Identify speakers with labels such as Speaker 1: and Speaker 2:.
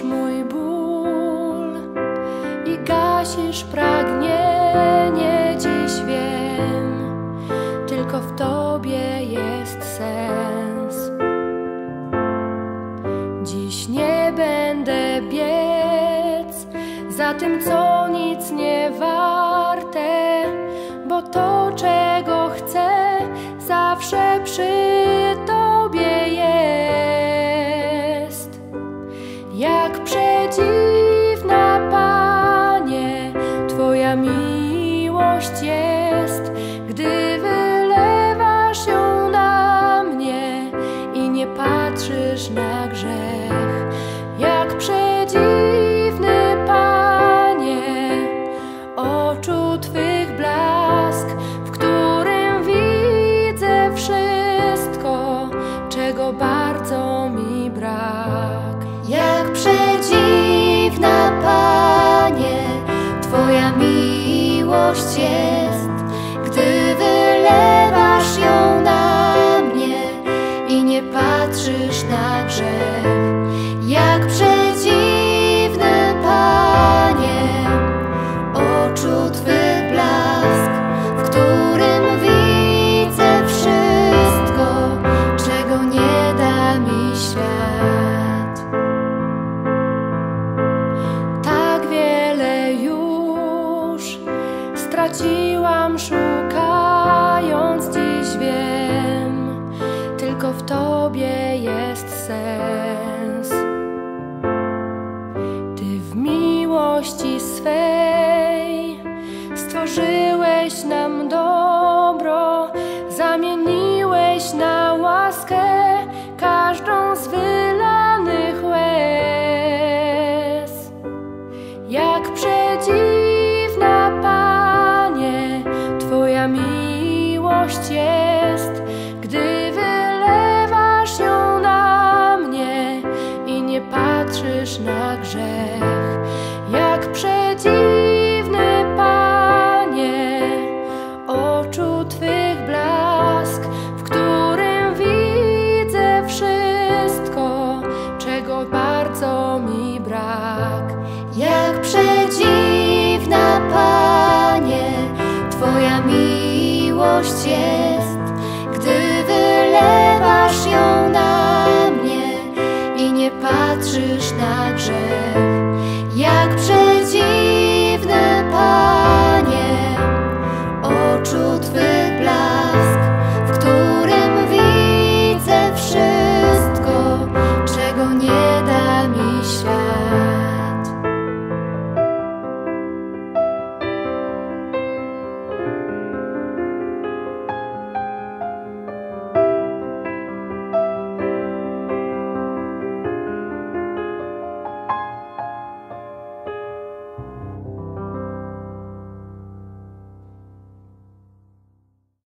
Speaker 1: mój ból i gasisz pragnienie, dziś wiem, tylko w Tobie jest sens. Dziś nie będę biec za tym, co nic nie warte, bo to, czego chcę, zawsze przy jest, gdy wylewasz ją na mnie i nie patrzysz na grzech. Straciłam, szukając dziś wiem, tylko w Tobie jest sens. Ty w miłości swej stworzyłeś nam dobro, zamieniłeś na łaskę miłość jest, gdy wylewasz ją na mnie i nie patrzysz na grzech.
Speaker 2: Miłość